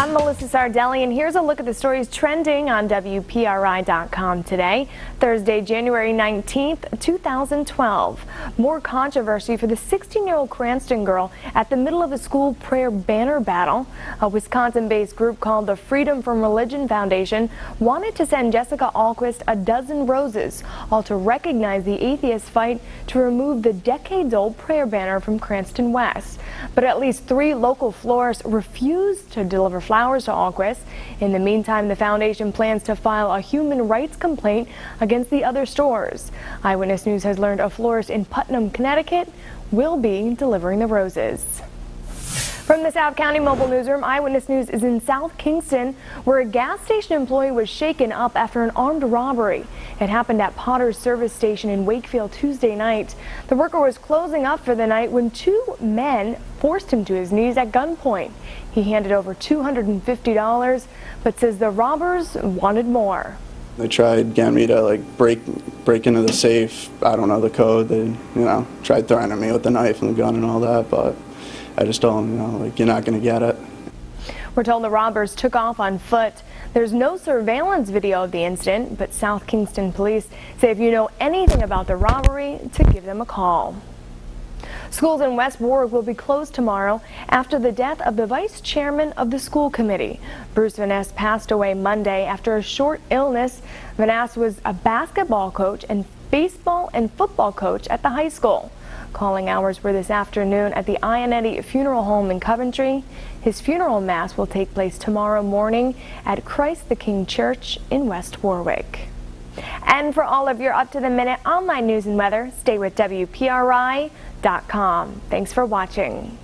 I'm Melissa Sardelli, and here's a look at the stories trending on WPRI.com today, Thursday, January 19th, 2012. More controversy for the 16-year-old Cranston girl at the middle of a school prayer banner battle. A Wisconsin-based group called the Freedom from Religion Foundation wanted to send Jessica Ahlquist a dozen roses, all to recognize the atheist fight to remove the decades-old prayer banner from Cranston West. But at least three local florists refused to deliver flowers to Ahlquist. In the meantime, the foundation plans to file a human rights complaint against the other stores. Eyewitness News has learned a florist in Putnam, Connecticut will be delivering the roses. From the South County Mobile Newsroom, Eyewitness News is in South Kingstown, where a gas station employee was shaken up after an armed robbery. It happened at Potter's service station in Wakefield Tuesday night. The worker was closing up for the night when two men forced him to his knees at gunpoint. He handed over $250, but says the robbers wanted more. They tried getting me to like break break into the safe. I don't know the code. They, you know, tried threatening me with the knife and the gun and all that, but I just told them, you know, like, you're not going to get it. We're told the robbers took off on foot. There's no surveillance video of the incident, but South Kingstown police say if you know anything about the robbery, to give them a call. Schools in West Warwick will be closed tomorrow after the death of the vice chairman of the school committee. Bruce Vaness passed away Monday after a short illness. Vaness was a basketball coach and baseball and football coach at the high school. Calling hours were this afternoon at the Ionetti Funeral Home in Coventry. His funeral mass will take place tomorrow morning at Christ the King Church in West Warwick. And for all of your up-to-the-minute online news and weather, stay with WPRI.com. Thanks for watching.